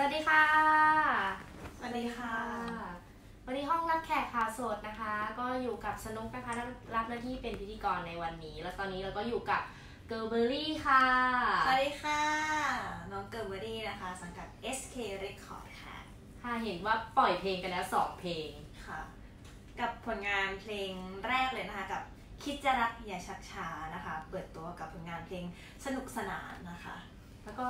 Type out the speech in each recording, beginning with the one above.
สวัสดีค่ะ สวัสดีค่ะ วันนี้ห้องรับแขกข่าวสดนะคะ ก็อยู่กับสนุกนะคะรับหน้าที่เป็นพิธีกรในวันนี้ แล้วตอนนี้เราก็อยู่กับเกิร์ลเบอรี่ค่ะ สวัสดีค่ะ น้องเกิร์ลเบอรี่นะคะ สังกัด SK Record ค่ะ ค่ะเห็นว่าปล่อยเพลงกันแล้วสองเพลงค่ะ กับผลงานเพลงแรกเลยนะคะกับคิดจะรักอย่าชักช้านะคะ เปิดตัวกับผลงานเพลงสนุกสนานนะคะ แล้วก็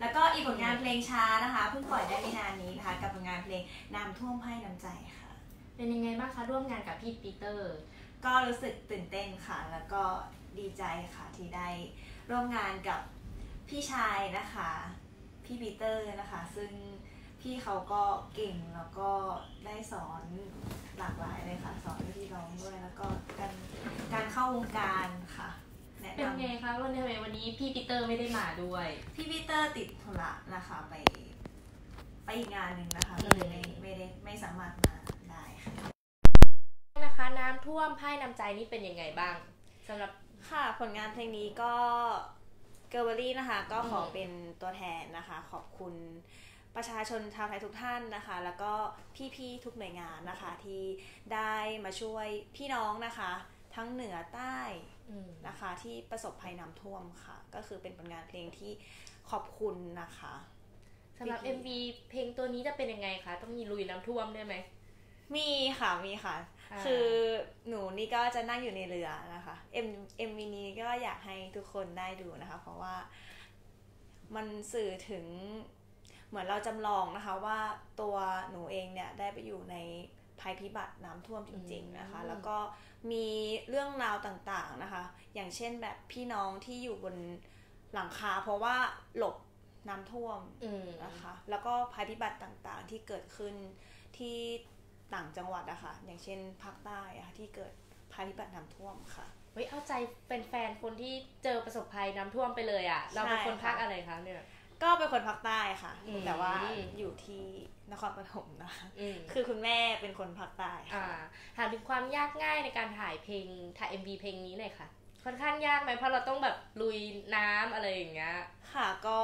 แล้วก็อีกผลงานเพลงช้านะคะเพิ่งปล่อยได้ไม่นานนี้นะคะ กับผลงานเพลงน้ำท่วมให้น้ำใจค่ะ เป็นยังไงบ้างคะร่วมงานกับพี่ปีเตอร์ ก็รู้สึกตื่นเต้นค่ะ แล้วก็ดีใจค่ะที่ได้ร่วมงานกับพี่ชายนะคะ พี่ปีเตอร์นะคะ ซึ่งพี่เขาก็เก่งแล้วก็ได้สอนหลากหลายเลยค่ะ สอนวิธีร้องด้วย แล้วก็การการเข้าวงการค่ะ แนะเป็นนำไงคะวันนี้ทำไมวันนี้พี่ปีเตอร์ไม่ได้มาด้วย พี่ปีเตอร์ติดธุระนะคะไป ไปอีกงานหนึ่งนะคะอืก็มเลยไม่ไม่ได้ไม่สามารถมาได้ค่ะ นะคะ น้ำท่วมไพ่น้ำใจนี่เป็นยังไงบ้างสำหรับ ค่ะผลงานเพลงนี้ก็เกอร์เบอรี่นะคะก็ขออืม เป็นตัวแทนนะคะ ขอบคุณประชาชนชาวไทยทุกท่านนะคะ แล้วก็พี่ๆทุกหน่วยงานนะคะที่ได้มาช่วยพี่น้องนะคะ ทั้งเหนือใต้อืม นะคะที่ประสบภัยน้ำท่วมค่ะ ก็คือเป็นผลงานเพลงที่ขอบคุณนะคะสำหรับพี่ MV เพลงตัวนี้จะเป็นยังไงคะ ต้องมีลุยน้ำท่วมด้วยไหม มีค่ะ มีค่ะอ่าคือหนูนี่ก็จะนั่งอยู่ในเรือนะคะเอ็มเอ็มวีนี้ก็อยากให้ทุกคนได้ดูนะคะ เพราะว่ามันสื่อถึงเหมือนเราจำลองนะคะว่าตัวหนูเองเนี่ยได้ไปอยู่ในภัยพิบัติน้ำท่วมจริง ๆนะคะ แล้วก็ มีเรื่องราวต่างๆนะคะ อย่างเช่นแบบพี่น้องที่อยู่บนหลังคาเพราะว่าหลบน้ำท่วมอืมนะคะ แล้วก็ภัยพิบัติต่างๆที่เกิดขึ้นที่ต่างจังหวัดอะคะ่ะ อย่างเช่นภาคใต้อะค่ะที่เกิดภัยพิบัติน้ำท่วมค่ะเฮ้ยเอาใจเป็นแฟนๆคนที่เจอประสบภัยน้ำท่วมไปเลยอะ่ะเราเป็นคนใช่ภาคค่ะอะไรคะเนี่ย ก็เป็นคนภาคใต้ค่ะอืมแต่ว่าอยู่ที่นครปฐมนะคะอืมคือคุณแม่เป็นคนภาคใต้อ่าค่ะถามถึงความยากง่ายในการถ่ายเพลงถ่าย MV เพลงนี้หน่อยค่ะ ค่อนข้างยากไหมเพราะเราต้องแบบลุยน้ำอะไรอย่างเงี้ย ค่ะก็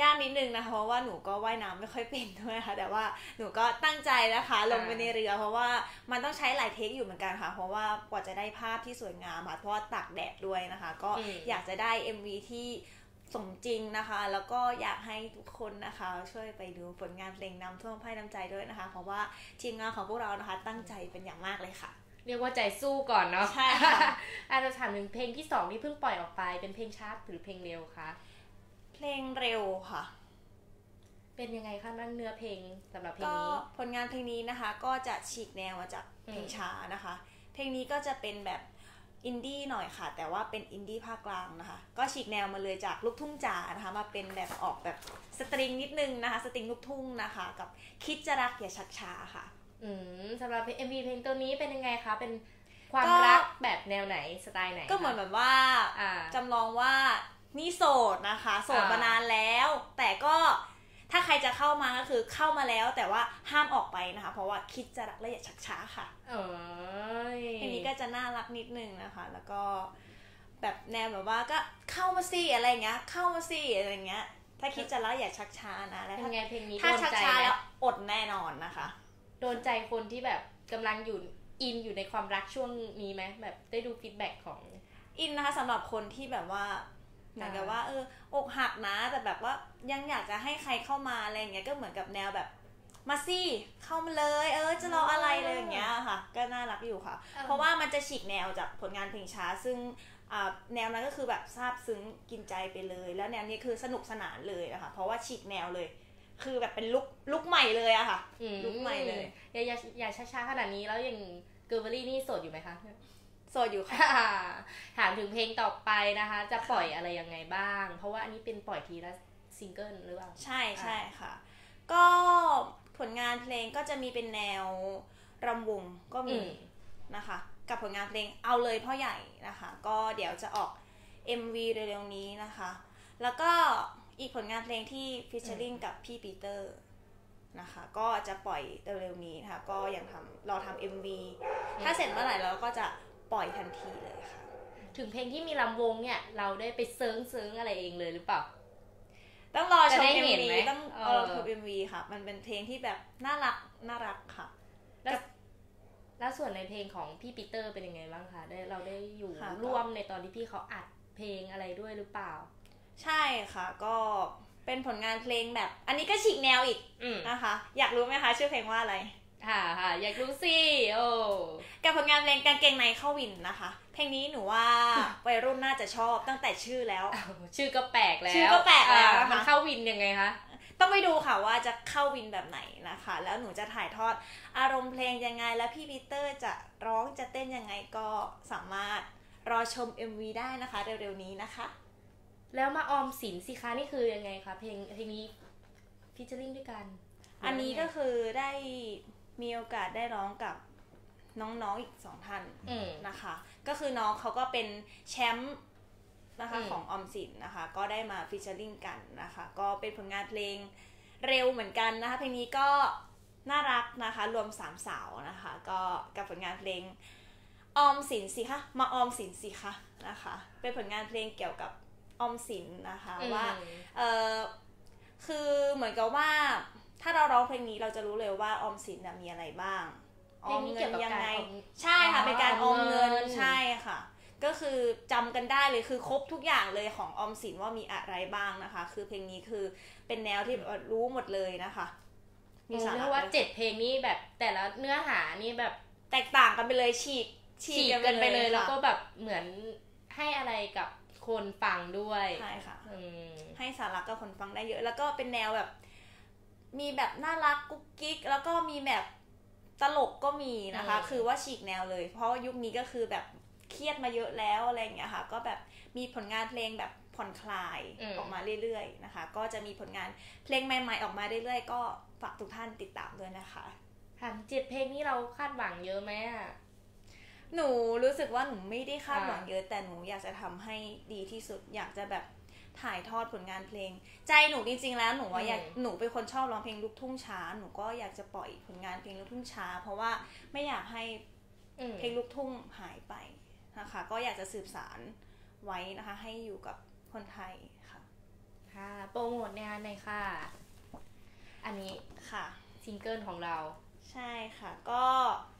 ยากนิดนึงนะคะเพราะว่าหนูก็ว่ายน้ำไม่ค่อยเป็นด้วยค่ะ แต่ว่าหนูก็ตั้งใจนะคะ ลงไปในเรือ เพราะว่ามันต้องใช้หลายเทคอยู่เหมือนกันค่ะ เพราะว่ากว่าจะได้ภาพที่สวยงามค่ะเพราะว่าตากแดดด้วยนะคะ ก็อืมอยากจะได้ MV ที่ สมจริงนะคะ แล้วก็อยากให้ทุกคนนะคะ ช่วยไปดูผลงานเพลงน้ำท่วมไพ่น้ำใจด้วยนะคะ เพราะว่าทีมงานของพวกเรานะคะ ตั้งใจเป็นอย่างมากเลยค่ะเรียกว่าใจสู้ก่อนเนาะใช่ค่ะอาจจะถามถึงเพลงที่สองที่เพิ่งปล่อยออกไป เป็นเพลงช้าหรือเพลงเร็วคะเพลงเร็วค่ะ เป็นยังไงคะนั่งเนื้อเพลงสำหรับเพลงก็นี้ผลงานเพลงนี้นะคะ ก็จะฉีกแนวมาจากเพลงอืมช้านะคะ เพลงนี้ก็จะเป็นแบบ อินดี้หน่อยค่ะ แต่ว่าเป็นอินดี้ภาคกลางนะคะ ก็ฉีกแนวมาเลยจากลูกทุ่งจ๋านะคะ มาเป็นแบบออกแบบสตริงนิดนึงนะคะ สตริงลูกทุ่งนะคะ กับคิดจะรักอย่าชักช้าค่ะ อืมสำหรับ MV เพลงตัวนี้เป็นยังไงคะเป็นความก็รักแบบแนวไหนสไตล์ไหน ก็เหมือนคะแบบว่าอ่าจำลองว่านี่โสดนะคะ โสดอ่ามมานานแล้ว แต่ก็ ถ้าใครจะเข้ามาก็คือเข้ามาแล้วแต่ว่าห้ามออกไปนะคะ เพราะว่าคิดจะรักและอย่าชักช้าค่ะเอ้ยเพลงนี้ก็จะน่ารักนิดนึงนะคะ แล้วก็แบบแนวแบบว่าก็เข้ามาสิอะไรเงี้ย เข้ามาสิอะไรเงี้ย ถ้าคิดจะแล้วอย่าชักช้านะแล้วเป็นถ้าไงเพลงนี้ถ้าโดนชักใจช้าไหมแล้วอดแน่นอนนะคะ โดนใจคนที่แบบกำลังอยู่อินอยู่ในความรักช่วงนี้ไหมแบบได้ดูฟีดแบ็กของอินนะคะสำหรับคนที่แบบว่า เหมือนกับว่าเอออกหักนะแต่แบบว่ายังอยากจะให้ใครเข้ามาอะไรเงี้ยก็เหมือนกับแนวแบบมาสิเข้ามาเลย เออจะรออะไรเลยอย่างเงี้ยค่ะ ก็น่ารักอยู่ค่ะเออเพราะว่ามันจะฉีกแนวจากผลงานเพลงช้า ซึ่งอ่าแนวนั้นก็คือแบบซาบซึ้งกินใจไปเลย แล้วแนวนี้คือสนุกสนานเลยนะคะเพราะว่าฉีกแนวเลย คือแบบเป็นลุกลุกใหม่เลยอะค่ะอืมลุคใหม่เลยอย่าอย่าอย่าช้าๆขนาดนี้แล้วอย่างเกอวเบอรี่นี่โสดอยู่ไหมคะ โสดอยู่ค่ะ ถามถึงเพลงต่อไปนะคะ จะปล่อยอะไรยังไงบ้าง เพราะว่าอันนี้เป็นปล่อยทีละซิงเกิลหรือเปล่า ใช่ใช่ค่ะ ก็ผลงานเพลงก็จะมีเป็นแนวรำวงก็อืมีมนะคะ กับผลงานเพลงเอาเลยพ่อใหญ่นะคะ ก็เดี๋ยวจะออก MV เร็วๆนี้นะคะ แล้วก็อีกผลงานเพลงที่ featuring กับพี่ปีเตอร์นะคะ ก็จะปล่อยเร็วๆนี้นะคะ ก็ยังทำรอทำ MV ถ้าเสร็จเมื่อไหร่เราก็จะ ปล่อยทันทีเลยค่ะ ถึงเพลงที่มีรำวงเนี่ย เราได้ไปเซิร์งเซิร์งอะไรเองเลยหรือเปล่า ต้องรอชจะมได้เห็นเห็นไหม MV ต้องเอเอาอเราทำ MV ค่ะ มันเป็นเพลงที่แบบน่ารักน่ารักค่ะ แล้วแล้วส่วนในเพลงของพี่ปีเตอร์เป็นยังไงบ้างคะได้เราได้อยู่ค่ะร่วมในตอนที่พี่เขาอัดเพลงอะไรด้วยหรือเปล่า ใช่ค่ะ ก็เป็นผลงานเพลงแบบ อันนี้ก็ฉีกแนวอีกอืมนะคะ อยากรู้ไหมคะชื่อเพลงว่าอะไร ค่ะค่ะอยากรู้สิโอ้กับผลงานเพลงกางเกงในเข้าวินนะคะ เพลงนี้หนูว่าวัยรุ่นน่าจะชอบตั้งแต่ชื่อแล้ว ชื่อก็แปลกแล้วชื่อก็แปลกแล้วอ่านะคะมันเข้าวินยังไงคะต้องไปดูค่ะว่าจะเข้าวินแบบไหนนะคะ แล้วหนูจะถ่ายทอดอารมณ์เพลงยังไง แล้วพี่ปีเตอร์จะร้องจะเต้นยังไงก็สามารถรอชม MV ได้นะคะเร็วๆนี้นะคะ แล้วมาออมสินสิคะนี่คือยังไงคะเพลงเพลงนี้ฟิชเชอริงด้วยกัน อันนี้ก็คือได้ มีโอกาสได้ร้องกับน้องๆอีกสองท่านอืมนะคะ ก็คือน้องเขาก็เป็นแชมป์นะคะอืมของออมสินนะคะ ก็ได้มาฟิชเชอริงกันนะคะ ก็เป็นผลงานเพลงเร็วเหมือนกันนะคะ เพลงนี้ก็น่ารักนะคะ รวมสามสาวนะคะ ก็กับผลงานเพลงออมสินสิคะมาออมสินสิคะนะคะ เป็นผลงานเพลงเกี่ยวกับออมสินนะคะว่าอืมเออคือเหมือนกับว่า ถ้าเราร้องเพลงนี้เราจะรู้เลยว่าออมสินน่ะมีอะไรบ้างเพลงนี้เกี่ยวกับการออมใช่ค่ะอ๋อเป็นการออมเงินออมเงินใช่ค่ะ ก็คือจำกันได้เลยคือครบทุกอย่างเลยของออมสินว่ามีอะไรบ้างนะคะ คือเพลงนี้คือเป็นแนวที่แบบว่ารู้หมดเลยนะคะมีสาเรียระกว่าเลยเจ็ดเพลงนี้แบบแต่ละเนื้อหานี่แบบแตกต่างกันไปเลยฉีกฉีกกันไปเลยค่ะแล้วก็แบบเหมือนให้อะไรกับคนฟังด้วยใช่ค่ะอืมให้สาระกับคนฟังได้เยอะ แล้วก็เป็นแนวแบบ มีแบบน่ารักกุ๊กกิ๊กแล้วก็มีแบบตลกก็มีนะคะ คือว่าฉีกแนวเลย เพราะว่ายุคนี้ก็คือแบบเครียดมาเยอะแล้วอะไรอย่างเงี้ยค่ะ ก็แบบมีผลงานเพลงแบบผ่อนคลายออกมาเรื่อยๆนะคะ ก็จะมีผลงานเพลงใหม่ ๆ ออกมาเรื่อยๆ ก็ฝากทุกท่านติดตามด้วยนะคะถามเจ็ดเพลงนี้เราคาดหวังเยอะไหมอะหนูรู้สึกว่าหนูไม่ได้คาดอ่าหวังเยอะ แต่หนูอยากจะทำให้ดีที่สุด อยากจะแบบ ถ่ายทอดผลงานเพลง ใจหนูจริงๆแล้วหนูว่าอยากหนูเป็นคนชอบร้องเพลงลูกทุ่งช้า หนูก็อยากจะปล่อยผลงานเพลงลูกทุ่งช้า เพราะว่าไม่อยากให้อืมเพลงลูกทุ่งหายไปนะคะ ก็อยากจะสืบสารไว้นะคะ ให้อยู่กับคนไทยค่ะค่ะโปรโมทในงานหน่อยค่ะ อันนี้ค่ะซิงเกิลของเรา ใช่ค่ะก็ฝาก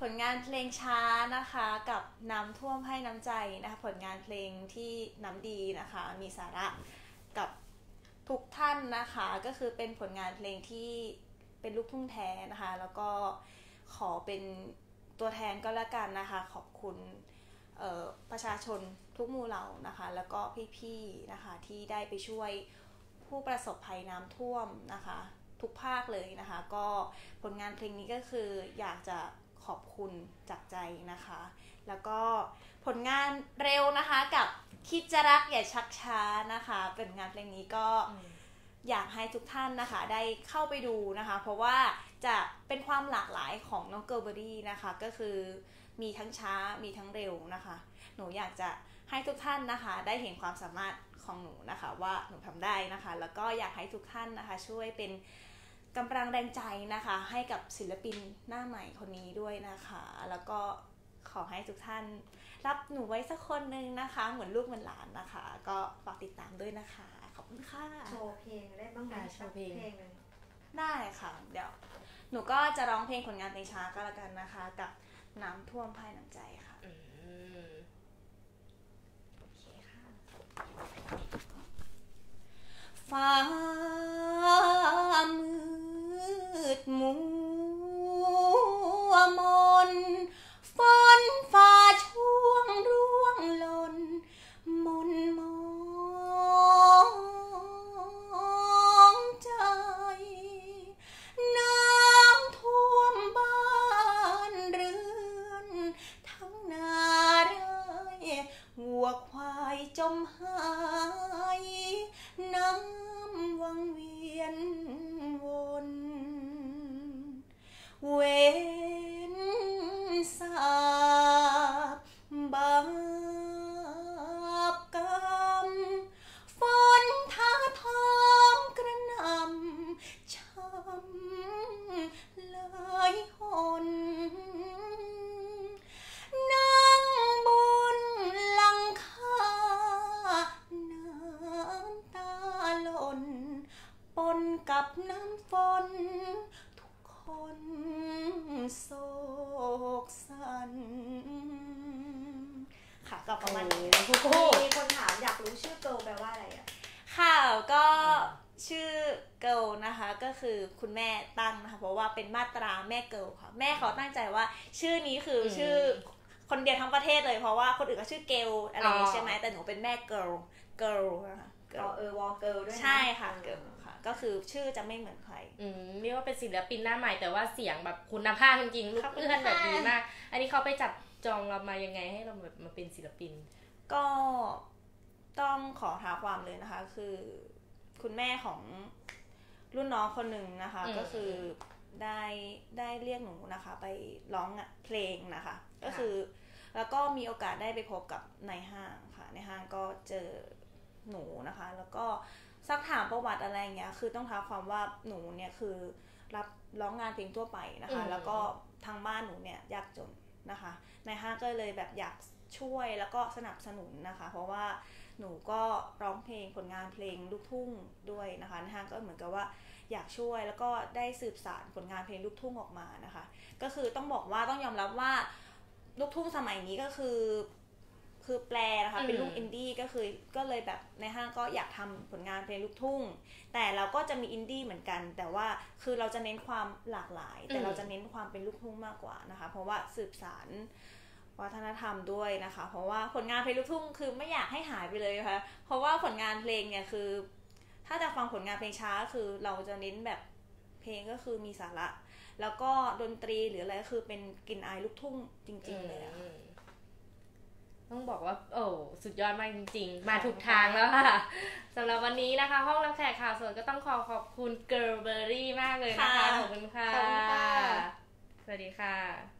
ผลงานเพลงช้านะคะกับน้ำท่วมให้น้ำใจนะคะผลงานเพลงที่น้ำดีนะคะมีสาระกับทุกท่านนะคะก็คือเป็นผลงานเพลงที่เป็นลูกทุ่งแท้นะคะแล้วก็ขอเป็นตัวแทนก็แล้วกันนะคะขอบคุณประชาชนทุกหมู่เหล่านะคะแล้วก็พี่ๆนะคะที่ได้ไปช่วยผู้ประสบภัยน้ำท่วมนะคะทุกภาคเลยนะคะก็ผลงานเพลงนี้ก็คืออยากจะ ขอบคุณจากใจนะคะ แล้วก็ผลงานเร็วนะคะกับคิดจะรักอย่าชักช้านะคะ เป็นงานเพลงนี้ก็อยากให้ทุกท่านนะคะได้เข้าไปดูนะคะ เพราะว่าจะเป็นความหลากหลายของน้องเกิร์ลเบอรี่นะคะ ก็คือมีทั้งช้ามีทั้งเร็วนะคะ หนูอยากจะให้ทุกท่านนะคะ ได้เห็นความสามารถของหนูนะคะ ว่าหนูทำได้นะคะ แล้วก็อยากให้ทุกท่านนะคะ ช่วยเป็น กำลังแรงใจนะคะ ให้กับศิลปินหน้าใหม่คนนี้ด้วยนะคะ แล้วก็ขอให้ทุกท่านรับหนูไว้สักคนหนึ่งนะคะ เหมือนลูกเหมือนหลานนะคะ ก็ฝากติดตามด้วยนะคะ ขอบคุณค่ะโชว์เพลงได้บ้างไหมอ่าโชว์เพลงสักหนึ่งได้ค่ะ เดี๋ยว หนูก็จะร้องเพลงผลงานเพลงช้าก็แล้วกันนะคะ กับน้ำท่วมภายน้ำใจค่ะอืมโอเคค่ะฟ้ามืด มัว ชื่อเกอวนะคะก็คือคุณแม่ตั้งนะคะเพราะว่าเป็นมาตราแม่เกอวค่ะ แม่เขาตั้งใจว่าชื่อนี้คืออมชื่อคนเดียวทั้งประเทศเลยเพราะว่าคนอื่นก็ชื่อเกิร์ลอะไรอย่างงี้อ๋อใช่ไหมแต่หนูเป็นแม่เกอวเกอวนะคะก็ girl เออวอลเกิร์ลด้วยนะใช่ค่ะเกอวค่ะ ก็คือชื่อจะไม่เหมือนใครอืมเรียกว่าเป็นศิลปินหน้าใหม่แต่ว่าเสียงแบบคุณภาพจริงๆลูกคอลูกเอื้อนแบบค่ะดีมาก อันนี้เขาไปจับจองเรามายังไงให้เราแบบมาเป็นศิลปิน ก็ต้องขอท้าความเลยนะคะ คือ คุณแม่ของรุ่นน้องคนหนึ่งนะคะอืมก็คือได้ได้เรียกหนูนะคะ ไปร้องอะเพลงนะคะ ก็คือ แล้วก็มีโอกาสได้ไปพบกับในายห้างค่ะ ในห้างก็เจอหนูนะคะ แล้วก็ซักถามประวัติอะไรอย่างเงี้ย คือต้องท้าความว่าหนูเนี่ยคือรับร้องงานเพลงทั่วไปนะคะอืมแล้วก็ทางบ้านหนูเนี่ยยากจนนะคะ ในห้างก็เลยแบบอยากช่วยแล้วก็สนับสนุนนะคะ เพราะว่า หนูก็ร้องเพลงผลงานเพลงลูกทุ่งด้วยนะคะในห้างก็เหมือนกับว่าอยากช่วยแล้วก็ได้สืบสานผลงานเพลงลูกทุ่งออกมานะคะ ก็คือต้องบอกว่าต้องยอมรับว่าลูกทุ่งสมัยนี้ก็คือคือแปลนะคะเป็นลูกอืมอินดี้ก็คือก็เลยแบบในห้างก็อยากทำผลงานเพลงลูกทุ่ง แต่เราก็จะมีอินดี้เหมือนกัน แต่ว่าคือเราจะเน้นความหลากหลาย แต่อืมเราจะเน้นความเป็นลูกทุ่งมากกว่านะคะ เพราะว่าสืบสาร วัฒนธรรมด้วยนะคะ เพราะว่าผลงานเพลงลูกทุ่งคือไม่อยากให้หายไปเลยค่ะเพราะว่าผลงานเพลงเนี่ยคือ ถ้าจะฟังผลงานเพลงช้าคือเราจะเน้นแบบเพลงก็คือมีสาระ แล้วก็ดนตรีหรืออะไรก็คือเป็นกลิ่นอายลูกทุ่งจริงๆเลยอะค่ะอืมต้องบอกว่า โอ้สุดยอดมากจริง ๆ มาถูกทางแล้วค่ะสำหรับวันนี้นะคะ ห้องรับแขกข่าวสดก็ต้องขอขอบคุณ Girl Berry มากเลยนะคะค่ะขอบคุณค่ะขอบคุณค่ะ สวัสดีค่ะ